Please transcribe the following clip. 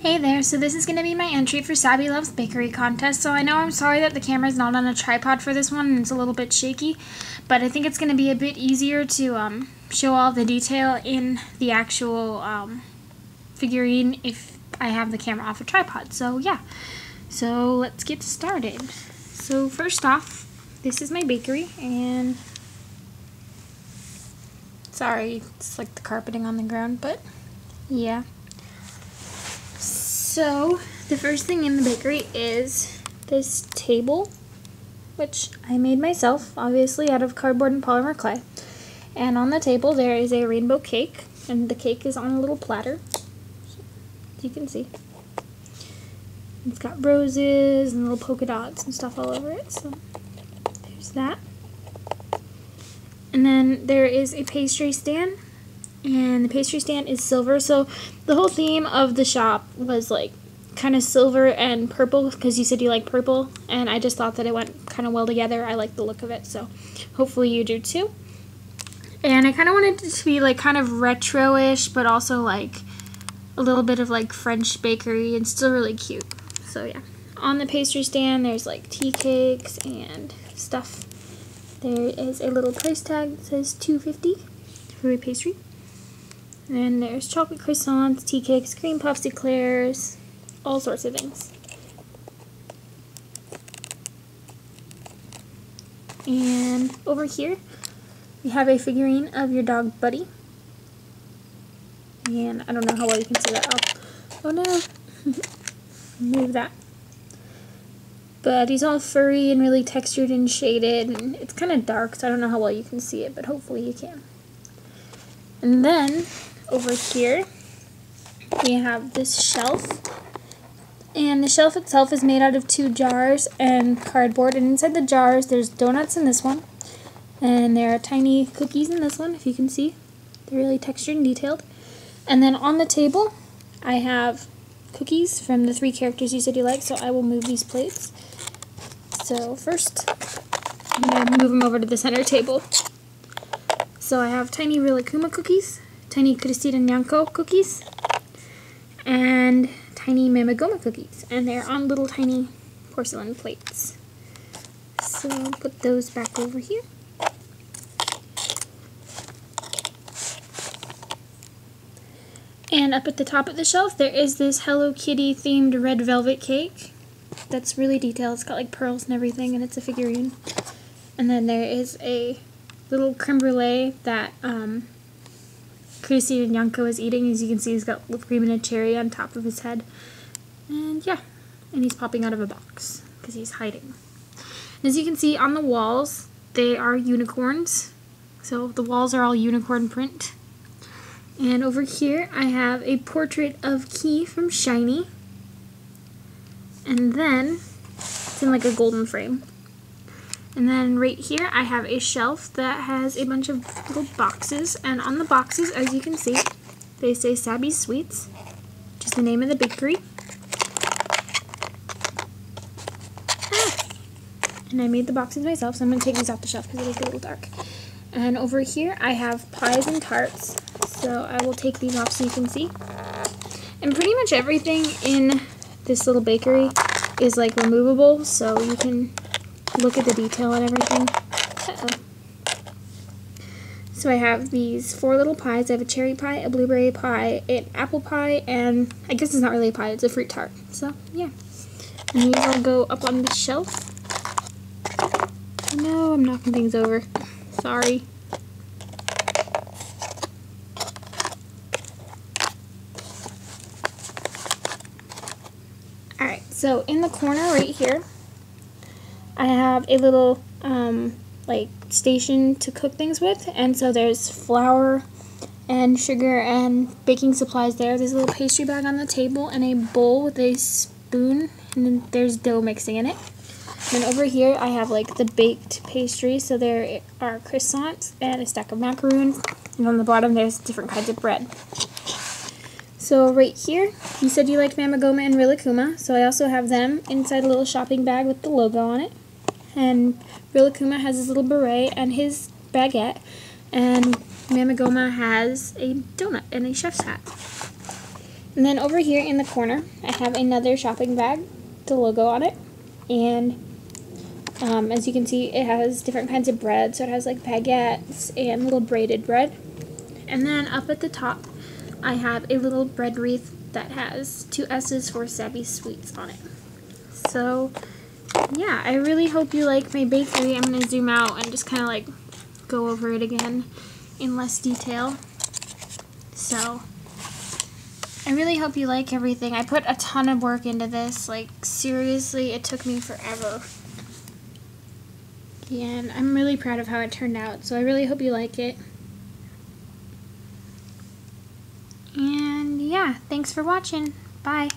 Hey there, so this is going to be my entry for Sabyloves Bakery contest. So I know I'm sorry that the camera is not on a tripod for this one and it's a little bit shaky, but I think it's going to be a bit easier to um, show all the detail in the actual um, figurine if I have the camera off a tripod. So yeah, so let's get started. So first off, this is my bakery and sorry, it's like the carpeting on the ground, but yeah. So, the first thing in the bakery is this table, which I made myself, obviously out of cardboard and polymer clay. And on the table there is a rainbow cake, and the cake is on a little platter, as you can see. It's got roses and little polka dots and stuff all over it, so there's that. And then there is a pastry stand and the pastry stand is silver. So the whole theme of the shop was like kind of silver and purple because you said you like purple, and I just thought that it went kind of well together. I like the look of it, so hopefully you do too. And I kind of wanted it to be like kind of retro-ish, but also like a little bit of like French bakery and still really cute. So yeah. On the pastry stand, there's like tea cakes and stuff. There is a little price tag that says 250 for a pastry. And there's chocolate croissants, tea cakes, cream puffs, eclairs, all sorts of things. And over here, we have a figurine of your dog Buddy. And I don't know how well you can see that. Oh, oh no. Move that. But he's all furry and really textured and shaded. And it's kind of dark, so I don't know how well you can see it, but hopefully you can. And then over here we have this shelf. And the shelf itself is made out of two jars and cardboard. And inside the jars there's donuts in this one. And there are tiny cookies in this one if you can see. They're really textured and detailed. And then on the table I have cookies from the three characters you said you like so I will move these plates. So first I'm going to move them over to the center table. So I have tiny Rilakkuma cookies tiny Kutusita Nyanko cookies and tiny Mamegoma cookies. And they're on little tiny porcelain plates. So I'll put those back over here. And up at the top of the shelf, there is this Hello Kitty themed red velvet cake. That's really detailed. It's got like pearls and everything, and it's a figurine. And then there is a little creme brulee that um, Kutusita Nyanko is eating. As you can see, he's got whipped cream and a cherry on top of his head. And yeah, and he's popping out of a box because he's hiding. And as you can see on the walls, they are unicorns. So the walls are all unicorn print. And over here, I have a portrait of Key from SHINee. And then, it's in like a golden frame. And then right here I have a shelf that has a bunch of little boxes. And on the boxes, as you can see, they say Sabby's Sweets, which is the name of the bakery. Ah. And I made the boxes myself, so I'm going to take these off the shelf because it is a little dark. And over here I have pies and tarts. So I will take these off so you can see. And pretty much everything in this little bakery is like removable, so you can look at the detail and everything. Uh -oh. So I have these four little pies. I have a cherry pie, a blueberry pie, an apple pie, and I guess it's not really a pie, it's a fruit tart. So, yeah. And these will go up on the shelf. No, I'm knocking things over. Sorry. Alright, so in the corner right here, I have a little um, like station to cook things with and so there's flour and sugar and baking supplies there. There's a little pastry bag on the table and a bowl with a spoon and then there's dough mixing in it. And over here I have like the baked pastry so there are croissants and a stack of macaroons and on the bottom there's different kinds of bread. So right here, you said you liked Mamegoma and Rilakkuma, so I also have them inside a little shopping bag with the logo on it and Rilakkuma has his little beret and his baguette, and Mamegoma has a donut and a chef's hat. And then over here in the corner, I have another shopping bag, the logo on it. And um, as you can see, it has different kinds of bread. So it has like baguettes and little braided bread. And then up at the top, I have a little bread wreath that has two S's for Sabby's Sweets on it. So yeah, I really hope you like my bakery. I'm going to zoom out and just kind of like go over it again in less detail. So I really hope you like everything. I put a ton of work into this. Like seriously, it took me forever. And I'm really proud of how it turned out. So I really hope you like it. And yeah, thanks for watching. Bye.